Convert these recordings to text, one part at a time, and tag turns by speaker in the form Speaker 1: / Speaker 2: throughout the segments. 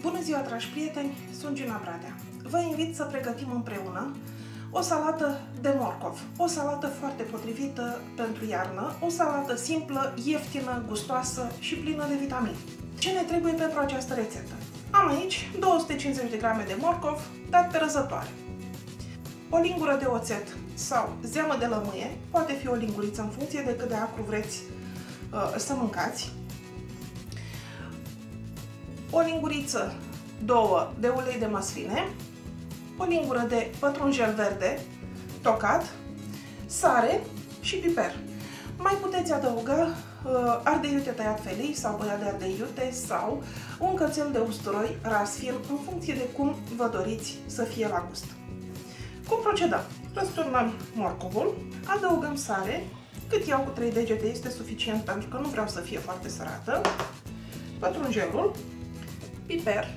Speaker 1: Bună ziua, dragi prieteni! Sunt Gina Bradea. Vă invit să pregătim împreună o salată de morcov, o salată foarte potrivită pentru iarnă, o salată simplă, ieftină, gustoasă și plină de vitamine. Ce ne trebuie pentru această rețetă? Am aici 250 de grame de morcov dat pe răzătoare, o lingură de oțet sau zeamă de lămâie, poate fi o linguriță în funcție de cât de acru vreți uh, să mâncați, o linguriță, două de ulei de măsline, o lingură de pătrunjel verde tocat, sare și piper. Mai puteți adăuga uh, ardei iute tăiat felii sau băiat de ardei iute sau un cățel de usturoi ras fin în funcție de cum vă doriți să fie la gust. Cum procedăm? Răsturnăm morcovul, adăugăm sare, cât iau cu 3 degete este suficient pentru că nu vreau să fie foarte sărată, pătrunjelul, piper,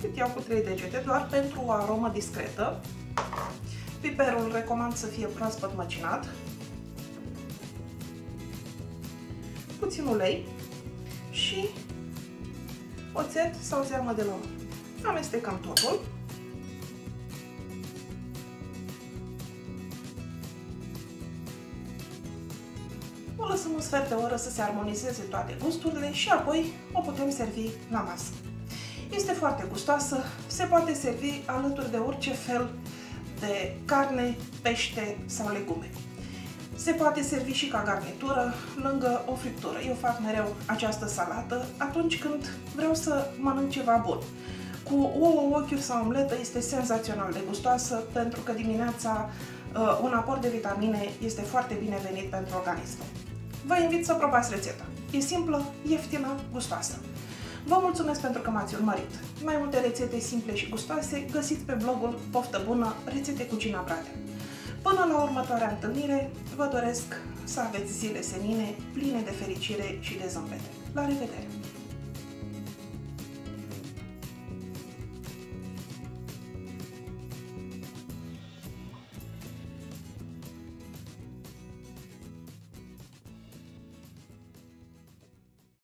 Speaker 1: cât iau cu 3 degete, doar pentru o aromă discretă. Piperul recomand să fie proaspăt măcinat. Puțin ulei și oțet sau zeamă de lămâie. Amestecăm totul. O lăsăm un sfert de oră să se armonizeze toate gusturile și apoi o putem servi la masă. Este foarte gustoasă, se poate servi alături de orice fel de carne, pește sau legume. Se poate servi și ca garnitură, lângă o friptură. Eu fac mereu această salată atunci când vreau să mănânc ceva bun. Cu ouă, ochiuri sau omletă este senzațional de gustoasă pentru că dimineața uh, un aport de vitamine este foarte binevenit pentru organism. Vă invit să probați rețeta. E simplă, ieftină, gustoasă. Vă mulțumesc pentru că m-ați urmărit. Mai multe rețete simple și gustoase găsiți pe blogul Poftă Bună, rețete cu Gina Bradea. Până la următoarea întâlnire, vă doresc să aveți zile senine, pline de fericire și de zâmbete. La revedere!